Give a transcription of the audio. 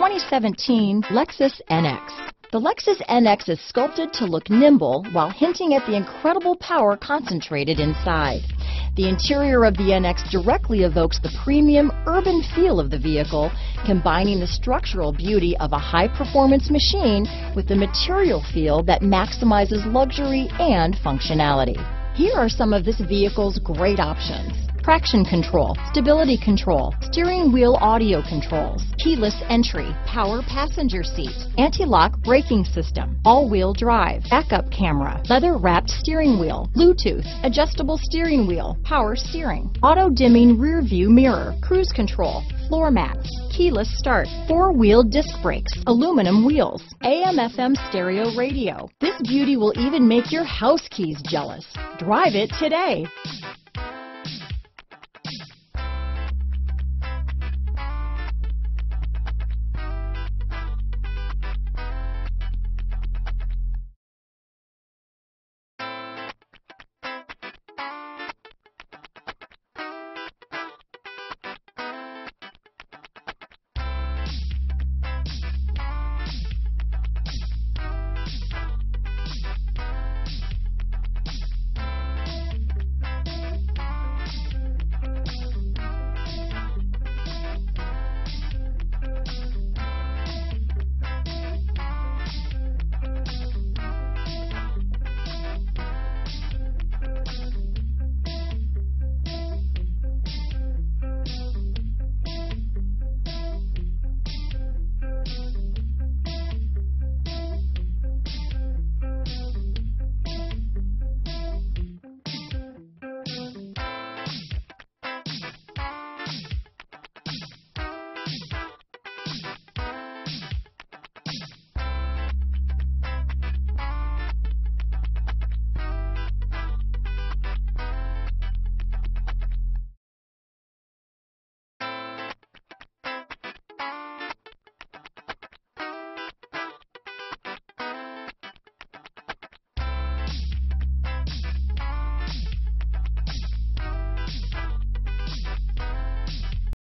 2017 Lexus NX. The Lexus NX is sculpted to look nimble while hinting at the incredible power concentrated inside. The interior of the NX directly evokes the premium urban feel of the vehicle, combining the structural beauty of a high-performance machine with the material feel that maximizes luxury and functionality. Here are some of this vehicle's great options traction control, stability control, steering wheel audio controls, keyless entry, power passenger seat, anti-lock braking system, all-wheel drive, backup camera, leather wrapped steering wheel, Bluetooth, adjustable steering wheel, power steering, auto dimming rear view mirror, cruise control, floor mats, keyless start, four-wheel disc brakes, aluminum wheels, AM FM stereo radio. This beauty will even make your house keys jealous. Drive it today.